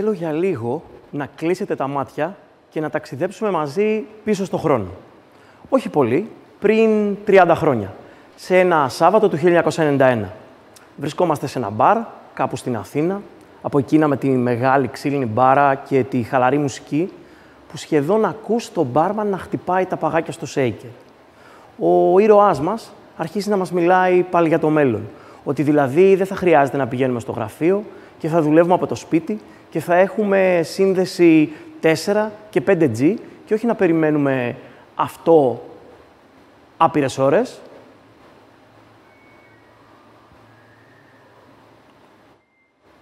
Θέλω για λίγο να κλείσετε τα μάτια και να ταξιδέψουμε μαζί πίσω στον χρόνο. Όχι πολύ, πριν 30 χρόνια, σε ένα Σάββατο του 1991. Βρισκόμαστε σε ένα μπαρ, κάπου στην Αθήνα, από εκείνα με τη μεγάλη ξύλινη μπάρα και τη χαλαρή μουσική, που σχεδόν ακούς τον μπάρμαν να χτυπάει τα παγάκια στο σέικερ. Ο ήρωάς μας αρχίζει να μας μιλάει πάλι για το μέλλον. Ότι δηλαδή δεν θα χρειάζεται να πηγαίνουμε στο γραφείο και θα δουλεύουμε από το σπίτι και θα έχουμε σύνδεση 4 και 5G και όχι να περιμένουμε αυτό άπειρες ώρες.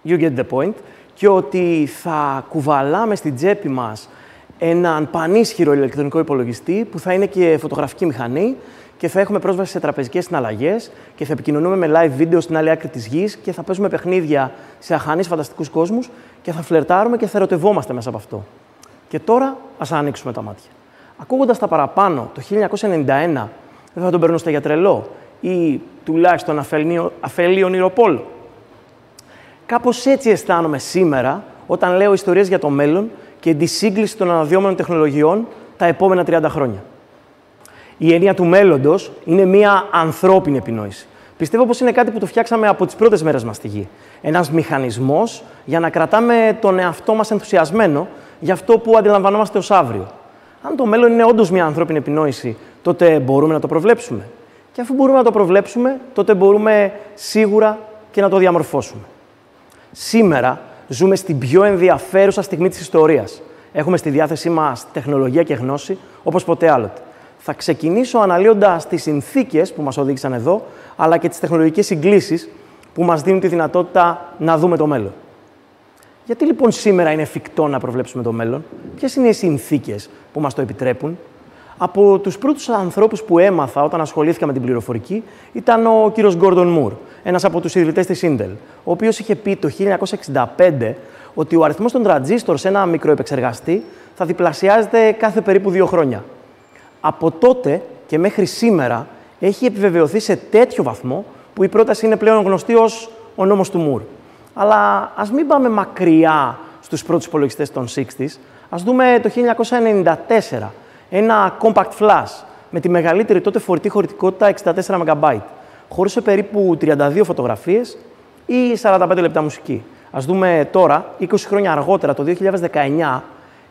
You get the point. Και ότι θα κουβαλάμε στην τσέπη μας έναν πανίσχυρο ηλεκτρονικό υπολογιστή που θα είναι και φωτογραφική μηχανή και θα έχουμε πρόσβαση σε τραπεζικές συναλλαγές και θα επικοινωνούμε με live video στην άλλη άκρη της γης και θα παίζουμε παιχνίδια σε αχανείς φανταστικούς κόσμους και θα φλερτάρουμε και θα ερωτευόμαστε μέσα από αυτό. Και τώρα ας ανοίξουμε τα μάτια. Ακούγοντας τα παραπάνω, το 1991 δεν θα τον περνούστε για τρελό ή τουλάχιστον αφελή ονειροπόλ. Κάπως έτσι αισθάνομαι σήμερα όταν λέω ιστορίες για το μέλλον και τη σύγκληση των αναδυόμενων τεχνολογιών τα επόμενα 30 χρόνια. Η έννοια του μέλλοντος είναι μια ανθρώπινη επινόηση. Πιστεύω πως είναι κάτι που το φτιάξαμε από τις πρώτες μέρες μας στη γη. Ένας μηχανισμός για να κρατάμε τον εαυτό μας ενθουσιασμένο για αυτό που αντιλαμβανόμαστε ως αύριο. Αν το μέλλον είναι όντως μια ανθρώπινη επινόηση, τότε μπορούμε να το προβλέψουμε. Και αφού μπορούμε να το προβλέψουμε, τότε μπορούμε σίγουρα και να το διαμορφώσουμε. Σήμερα ζούμε στην πιο ενδιαφέρουσα στιγμή της ιστορίας. Έχουμε στη διάθεσή μας τεχνολογία και γνώση όπως ποτέ άλλοτε. Θα ξεκινήσω αναλύοντας τις συνθήκες που μας οδήγησαν εδώ, αλλά και τις τεχνολογικές συγκλήσεις που μας δίνουν τη δυνατότητα να δούμε το μέλλον. Γιατί λοιπόν σήμερα είναι εφικτό να προβλέψουμε το μέλλον, ποιες είναι οι συνθήκες που μας το επιτρέπουν; Από τους πρώτους ανθρώπους που έμαθα όταν ασχολήθηκα με την πληροφορική ήταν ο κύριος Γκόρντον Μουρ, ένας από τους ιδρυτές της Intel, ο οποίος είχε πει το 1965 ότι ο αριθμός των τραντζίστορ σε ένα μικροεπεξεργαστή θα διπλασιάζεται κάθε περίπου δύο χρόνια. Από τότε και μέχρι σήμερα έχει επιβεβαιωθεί σε τέτοιο βαθμό που η πρόταση είναι πλέον γνωστή ως ο νόμος του Μουρ. Αλλά ας μην πάμε μακριά στους πρώτους υπολογιστές των 60s. Ας δούμε το 1994, ένα compact flash με τη μεγαλύτερη τότε φορητή χωρητικότητα 64 MB. Χωρίς περίπου 32 φωτογραφίες ή 45 λεπτά μουσική. Ας δούμε τώρα, 20 χρόνια αργότερα, το 2019,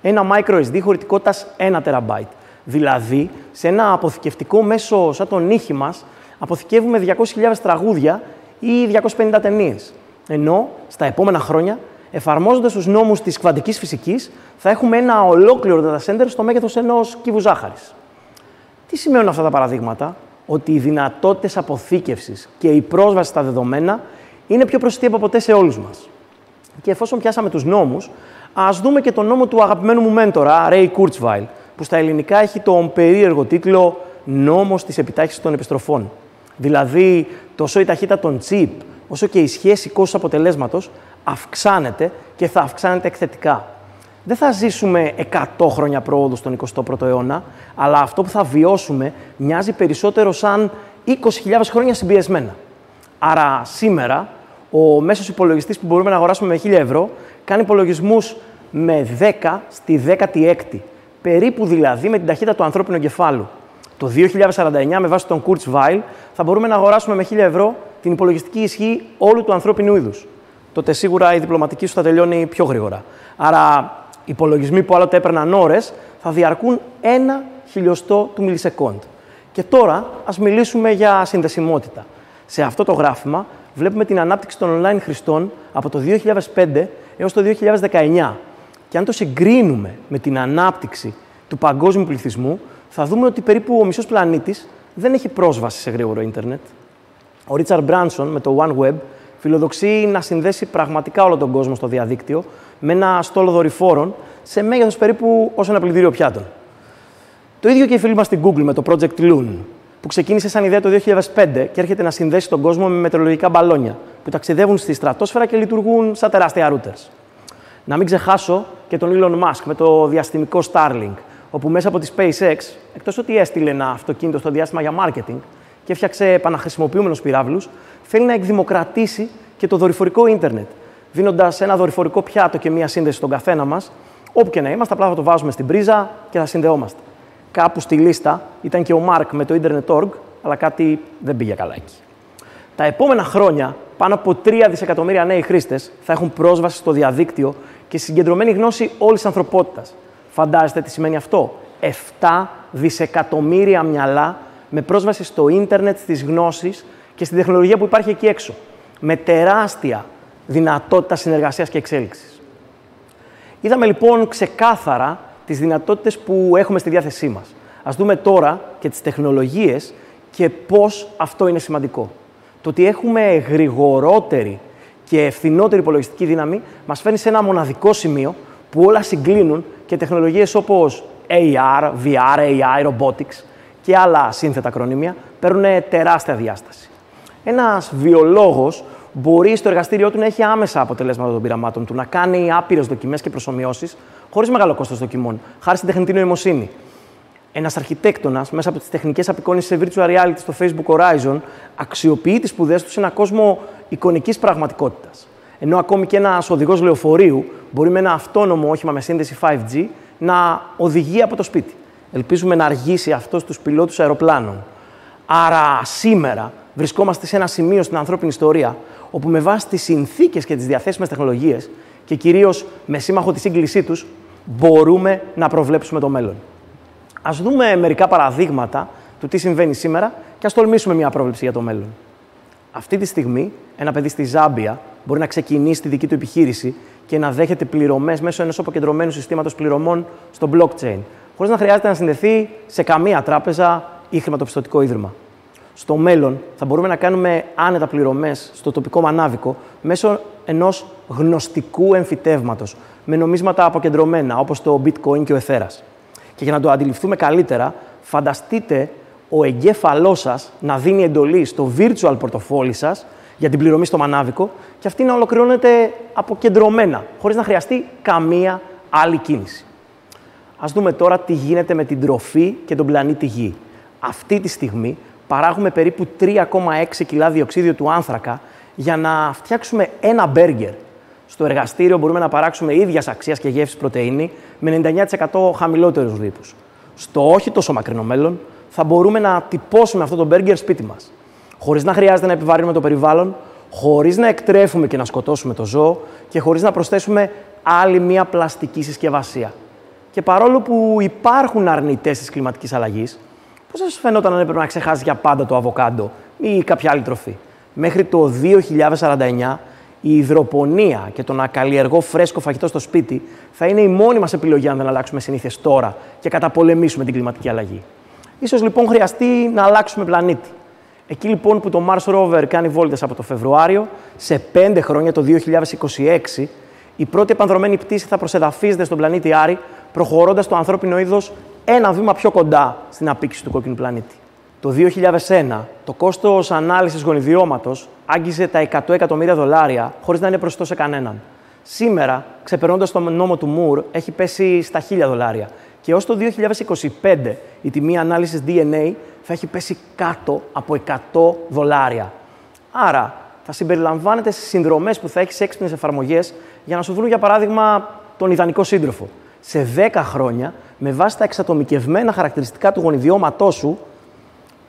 ένα microSD χωρητικότητας 1 TB. Δηλαδή, σε ένα αποθηκευτικό μέσο σαν τον ήχη μας, αποθηκεύουμε 200.000 τραγούδια ή 250 ταινίες. Ενώ στα επόμενα χρόνια, εφαρμόζοντας τους νόμους της κβαντικής φυσικής, θα έχουμε ένα ολόκληρο data center στο μέγεθος ενός κύβου ζάχαρης. Τι σημαίνουν αυτά τα παραδείγματα, ότι οι δυνατότητες αποθήκευσης και η πρόσβαση στα δεδομένα είναι πιο προσιτή από ποτέ σε όλους μας. Και εφόσον πιάσαμε τους νόμους, ας δούμε και τον νόμο του αγαπημένου μου μέντορα, Ray Kurzweil, που στα ελληνικά έχει τον περίεργο τίτλο Νόμος της επιτάχυσης των επιστροφών. Δηλαδή, τόσο η ταχύτητα των chip, όσο και η σχέση κόστος αποτελέσματος αυξάνεται και θα αυξάνεται εκθετικά. Δεν θα ζήσουμε 100 χρόνια πρόοδου στον 21ο αιώνα, αλλά αυτό που θα βιώσουμε μοιάζει περισσότερο σαν 20.000 χρόνια συμπιεσμένα. Άρα σήμερα, ο μέσος υπολογιστής που μπορούμε να αγοράσουμε με 1.000 ευρώ κάνει υπολογισμούς με 10 στη 16η, περίπου δηλαδή με την ταχύτητα του ανθρώπινου εγκεφάλου. Το 2049, με βάση τον Kurzweil, θα μπορούμε να αγοράσουμε με 1000 ευρώ την υπολογιστική ισχύ όλου του ανθρώπινου είδους. Τότε σίγουρα η διπλωματική σου θα τελειώνει πιο γρήγορα. Άρα, οι υπολογισμοί που άλλοτε έπαιρναν ώρες θα διαρκούν ένα χιλιοστό του μιλισεκόντ. Και τώρα ας μιλήσουμε για συνδεσιμότητα. Σε αυτό το γράφημα βλέπουμε την ανάπτυξη των online χρηστών από το 2005 έως το 2019. Και αν το συγκρίνουμε με την ανάπτυξη του παγκόσμιου πληθυσμού, θα δούμε ότι περίπου ο μισός πλανήτης δεν έχει πρόσβαση σε γρήγορο ίντερνετ. Ο Ρίτσαρντ Μπράνσον με το OneWeb φιλοδοξεί να συνδέσει πραγματικά όλο τον κόσμο στο διαδίκτυο με ένα στόλο δορυφόρων σε μέγεθος περίπου όσο ένα πλυντήριο πιάτων. Το ίδιο και οι φίλοι μας στην Google με το Project Loon, που ξεκίνησε σαν ιδέα το 2005 και έρχεται να συνδέσει τον κόσμο με μετεωρολογικά μπαλόνια που ταξιδεύουν στη στρατόσφαιρα και λειτουργούν σαν τεράστια routers. Να μην ξεχάσω και τον Elon Musk με το διαστημικό Starlink, όπου μέσα από τη SpaceX, εκτός ότι έστειλε ένα αυτοκίνητο στο διάστημα για marketing και έφτιαξε επαναχρησιμοποιούμενους πυράβλους, θέλει να εκδημοκρατήσει και το δορυφορικό ίντερνετ. δίνοντας ένα δορυφορικό πιάτο και μία σύνδεση στον καθένα μας, όπου και να είμαστε, απλά θα το βάζουμε στην πρίζα και θα συνδεόμαστε. Κάπου στη λίστα ήταν και ο Μάρκ με το Internet.org, αλλά κάτι δεν πήγε καλά εκεί. Τα επόμενα χρόνια, πάνω από 3 δισεκατομμύρια νέοι χρήστες θα έχουν πρόσβαση στο διαδίκτυο και συγκεντρωμένη γνώση όλης της ανθρωπότητας. Φαντάζεστε τι σημαίνει αυτό; 7 δισεκατομμύρια μυαλά με πρόσβαση στο ίντερνετ, στις γνώσεις και στην τεχνολογία που υπάρχει εκεί έξω. Με τεράστια δυνατότητα συνεργασίας και εξέλιξης. Είδαμε λοιπόν ξεκάθαρα τις δυνατότητες που έχουμε στη διάθεσή μας. Ας δούμε τώρα και τις τεχνολογίες και πώς αυτό είναι σημαντικό. Το ότι έχουμε γρηγορότερη και ευθυνότερη υπολογιστική δύναμη μας φέρνει σε ένα μοναδικό σημείο που όλα συγκλίνουν και τεχνολογίες όπως AR, VR, AI, robotics και άλλα σύνθετα ακρονίμια παίρνουν τεράστια διάσταση. Ένας βιολόγος μπορεί στο εργαστήριό του να έχει άμεσα αποτελέσματα των πειραμάτων του, να κάνει άπειρες δοκιμές και προσωμιώσεις χωρίς μεγάλο κόστος δοκιμών, χάρη στην τεχνητή νοημοσύνη. Ένας αρχιτέκτονας μέσα από τις τεχνικές απεικόνισης σε virtual reality στο Facebook Horizon αξιοποιεί τις σπουδές του σε ένα κόσμο εικονικής πραγματικότητας. Ενώ ακόμη και ένας οδηγός λεωφορείου μπορεί με ένα αυτόνομο όχημα με σύνδεση 5G να οδηγεί από το σπίτι. Ελπίζουμε να αργήσει αυτός στους πιλότους αεροπλάνων. Άρα σήμερα βρισκόμαστε σε ένα σημείο στην ανθρώπινη ιστορία όπου με βάση τις συνθήκες και τις διαθέσιμες τεχνολογίες και κυρίως με σύμμαχο τη σύγκλησή τους μπορούμε να προβλέψουμε το μέλλον. Ας δούμε μερικά παραδείγματα του τι συμβαίνει σήμερα και ας τολμήσουμε μια πρόβλεψη για το μέλλον. Αυτή τη στιγμή ένα παιδί στη Ζάμπια μπορεί να ξεκινήσει τη δική του επιχείρηση και να δέχεται πληρωμές μέσω ενός αποκεντρωμένου συστήματος πληρωμών στο blockchain, χωρίς να χρειάζεται να συνδεθεί σε καμία τράπεζα ή χρηματοπιστωτικό ίδρυμα. Στο μέλλον θα μπορούμε να κάνουμε άνετα πληρωμές στο τοπικό μανάβικο μέσω ενός γνωστικού εμφυτεύματος με νομίσματα αποκεντρωμένα όπως το bitcoin και ο Ethereum. Και για να το αντιληφθούμε καλύτερα, φανταστείτε ο εγκέφαλός σας να δίνει εντολή στο virtual πορτοφόλι σας για την πληρωμή στο μανάβικο και αυτή να ολοκληρώνεται αποκεντρωμένα, χωρίς να χρειαστεί καμία άλλη κίνηση. Ας δούμε τώρα τι γίνεται με την τροφή και τον πλανήτη Γη. Αυτή τη στιγμή παράγουμε περίπου 3,6 κιλά διοξίδιο του άνθρακα για να φτιάξουμε ένα μπέργκερ. Στο εργαστήριο μπορούμε να παράξουμε ίδιας αξίας και γεύσης πρωτενη με 99% χαμηλότερους λίπους. Στο όχι τόσο μακρινό μέλλον θα μπορούμε να τυπώσουμε αυτό το μπέργκερ σπίτι μας χωρίς να χρειάζεται να επιβαρύνουμε το περιβάλλον, χωρίς να εκτρέφουμε και να σκοτώσουμε το ζώο και χωρίς να προσθέσουμε άλλη μία πλαστική συσκευασία. Και παρόλο που υπάρχουν αρνητές της κλιματικής αλλαγής, πώς θα σας φαινόταν αν έπρεπε να ξεχάσει για πάντα το αβοκάντο ή κάποια άλλη τροφή; Μέχρι το 2049 η υδροπονία και το να καλλιεργώ φρέσκο φαγητό στο σπίτι θα είναι η μόνη μας επιλογή αν δεν αλλάξουμε συνήθειες τώρα και καταπολεμήσουμε την κλιματική αλλαγή. Ίσως λοιπόν χρειαστεί να αλλάξουμε πλανήτη. Εκεί λοιπόν που το Mars Rover κάνει βόλτες από το Φεβρουάριο, σε πέντε χρόνια, το 2026, η πρώτη επανδρομένη πτήση θα προσεδαφίζεται στον πλανήτη Άρη, προχωρώντας το ανθρώπινο είδος ένα βήμα πιο κοντά στην απήξη του κόκκινου πλανήτη. Το 2001, το κόστος ανάλυσης γονιδιώματος άγγιζε τα 100 εκατομμύρια δολάρια, χωρίς να είναι προσιτό σε κανέναν. Σήμερα, ξεπερνώντας τον νόμο του Μουρ, έχει πέσει στα 1000 δολάρια. Και ω το 2025, η τιμή ανάλυσης DNA θα έχει πέσει κάτω από 100 δολάρια. Άρα, θα συμπεριλαμβάνεται στις συνδρομές που θα έχεις σε έξυπνες εφαρμογές για να σου βρουν, για παράδειγμα, τον ιδανικό σύντροφο. Σε 10 χρόνια, με βάση τα εξατομικευμένα χαρακτηριστικά του γονιδιώματός σου,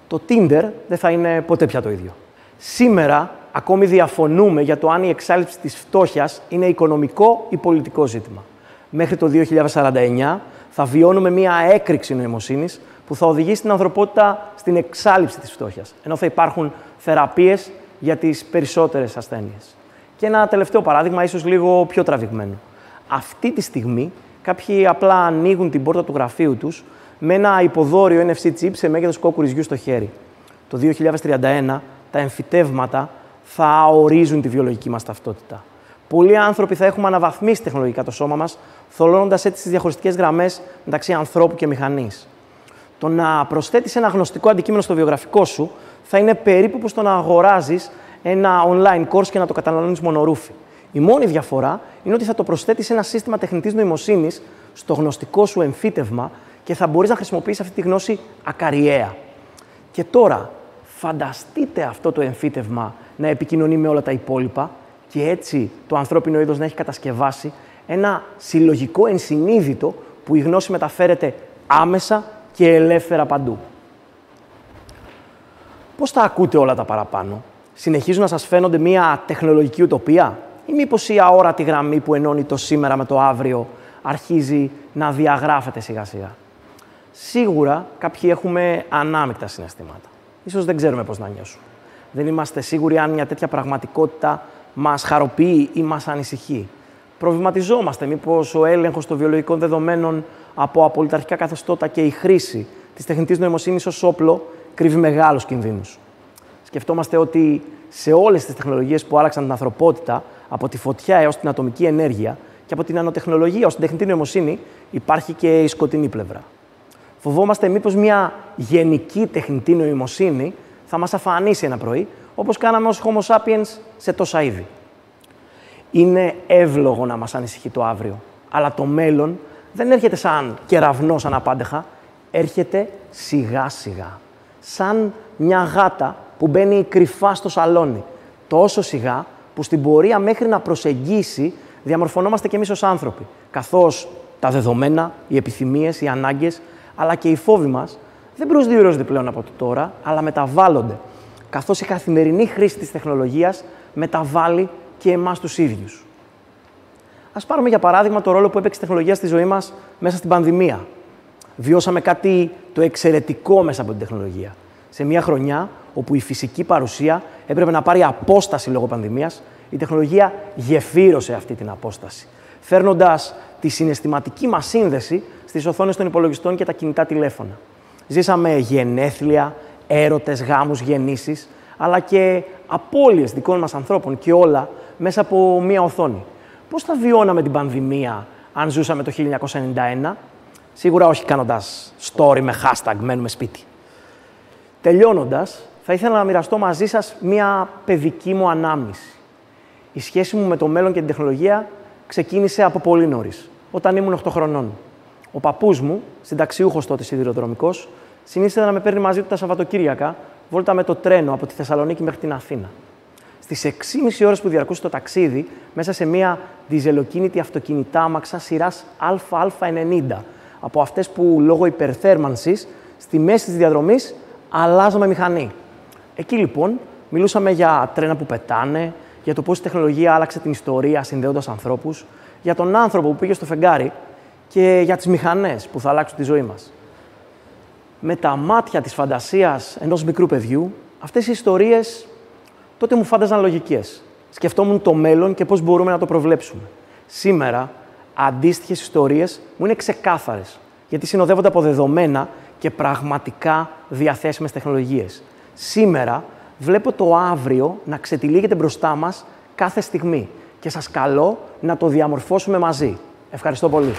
το Tinder δεν θα είναι ποτέ πια το ίδιο. Σήμερα, ακόμη διαφωνούμε για το αν η εξάλληψη της φτώχειας είναι οικονομικό ή πολιτικό ζήτημα. Μέχρι το 2049 θα βιώνουμε μία έκρηξη νοημοσύνης που θα οδηγήσει την ανθρωπότητα στην εξάλληψη της φτώχειας, ενώ θα υπάρχουν θεραπείες για τις περισσότερες ασθένειες. Και ένα τελευταίο παράδειγμα, ίσως λίγο πιο τραβηγμένο. Αυτή τη στιγμή κάποιοι απλά ανοίγουν την πόρτα του γραφείου τους με ένα υποδόριο NFC chip σε μέγεθος κόκκου στο χέρι. Το 2031 τα εμφυτεύματα θα ορίζουν τη βιολογική μας ταυτότητα. Πολλοί άνθρωποι θα έχουμε αναβαθμίσει τεχνολογικά το σώμα μας, θολώνοντας έτσι τις διαχωριστικές γραμμές μεταξύ ανθρώπου και μηχανής. Το να προσθέτεις ένα γνωστικό αντικείμενο στο βιογραφικό σου θα είναι περίπου που στο να αγοράζεις ένα online course και να το καταναλώνεις μονορούφι. Η μόνη διαφορά είναι ότι θα το προσθέτεις ένα σύστημα τεχνητής νοημοσύνης στο γνωστικό σου εμφύτευμα και θα μπορείς να χρησιμοποιήσει αυτή τη γνώση ακαριέα. Και τώρα, φανταστείτε αυτό το εμφύτευμα να επικοινωνεί με όλα τα υπόλοιπα και έτσι το ανθρώπινο είδος να έχει κατασκευάσει ένα συλλογικό ενσυνείδητο που η γνώση μεταφέρεται άμεσα και ελεύθερα παντού. Πώς τα ακούτε όλα τα παραπάνω, συνεχίζουν να σας φαίνονται μια τεχνολογική ουτοπία; Ή μήπως η αόρατη γραμμή που ενώνει το σήμερα με το αύριο αρχίζει να διαγράφεται σιγά σιγά. Σίγουρα κάποιοι έχουμε ανάμεικτα συναισθήματα. Ίσως δεν ξέρουμε πώς να νιώσουμε. Δεν είμαστε σίγουροι αν μια τέτοια πραγματικότητα μας χαροποιεί ή μας ανησυχεί. Προβληματιζόμαστε μήπως ο έλεγχος των βιολογικών δεδομένων από απολυταρχικά καθεστώτα και η χρήση της τεχνητής νοημοσύνης ως όπλο κρύβει μεγάλους κινδύνους. Σκεφτόμαστε ότι σε όλες τις τεχνολογίες που άλλαξαν την ανθρωπότητα, από τη φωτιά έως την ατομική ενέργεια και από την νανοτεχνολογία ως την τεχνητή νοημοσύνη, υπάρχει και η σκοτεινή πλευρά. Φοβόμαστε μήπως μια γενική τεχνητή νοημοσύνη θα μας αφανίσει ένα πρωί, όπως κάναμε ως Homo sapiens σε τόσα είδη. Είναι εύλογο να μας ανησυχεί το αύριο, αλλά το μέλλον δεν έρχεται σαν κεραυνός αναπάντεχα, έρχεται σιγά σιγά. Σαν μια γάτα που μπαίνει κρυφά στο σαλόνι. Τόσο σιγά που στην πορεία μέχρι να προσεγγίσει διαμορφωνόμαστε κι εμείς ως άνθρωποι. Καθώς τα δεδομένα, οι επιθυμίες, οι ανάγκες, αλλά και οι φόβοι μας δεν προσδιορίζονται πλέον από το τώρα, αλλά μεταβάλλονται. Καθώς η καθημερινή χρήση της τεχνολογίας μεταβάλλει και εμάς τους ίδιους. Ας πάρουμε για παράδειγμα το ρόλο που έπαιξε η τεχνολογία στη ζωή μας μέσα στην πανδημία. Βιώσαμε κάτι το εξαιρετικό μέσα από την τεχνολογία. Σε μια χρονιά όπου η φυσική παρουσία έπρεπε να πάρει απόσταση λόγω πανδημίας, η τεχνολογία γεφύρωσε αυτή την απόσταση, φέρνοντας τη συναισθηματική μας σύνδεση στις οθόνες των υπολογιστών και τα κινητά τηλέφωνα. Ζήσαμε γενέθλια, έρωτες, γάμους, γεννήσεις, αλλά και απώλειες δικών μας ανθρώπων και όλα μέσα από μία οθόνη. Πώς θα βιώναμε την πανδημία αν ζούσαμε το 1991, σίγουρα όχι κάνοντας story με hashtag «μένουμε σπίτι». Τελειώνοντας, θα ήθελα να μοιραστώ μαζί σας μία παιδική μου ανάμνηση. Η σχέση μου με το μέλλον και την τεχνολογία ξεκίνησε από πολύ νωρίς, όταν ήμουν 8 χρονών. Ο παππούς μου, συνταξιούχος τότε σιδηροδρομικός, συνήθιζε να με παίρνει μαζί του τα Σαββατοκύριακα βόλτα με το τρένο από τη Θεσσαλονίκη μέχρι την Αθήνα. Στις 6,5 ώρες που διαρκούσε το ταξίδι, μέσα σε μια διζελοκίνητη αυτοκινητάμαξα σειράς ΑΑ90, από αυτές που λόγω υπερθέρμανσης στη μέση της διαδρομής αλλάζαμε μηχανή. Εκεί λοιπόν μιλούσαμε για τρένα που πετάνε, για το πώς η τεχνολογία άλλαξε την ιστορία συνδέοντας ανθρώπους, για τον άνθρωπο που πήγε στο φεγγάρι και για τις μηχανές που θα αλλάξουν τη ζωή μας. Με τα μάτια της φαντασίας ενός μικρού παιδιού, αυτές οι ιστορίες τότε μου φάνταζαν λογικές. Σκεφτόμουν το μέλλον και πώς μπορούμε να το προβλέψουμε. Σήμερα, αντίστοιχες ιστορίες μου είναι ξεκάθαρες, γιατί συνοδεύονται από δεδομένα και πραγματικά διαθέσιμες τεχνολογίες. Σήμερα βλέπω το αύριο να ξετυλίγεται μπροστά μας κάθε στιγμή και σας καλώ να το διαμορφώσουμε μαζί. Ευχαριστώ πολύ.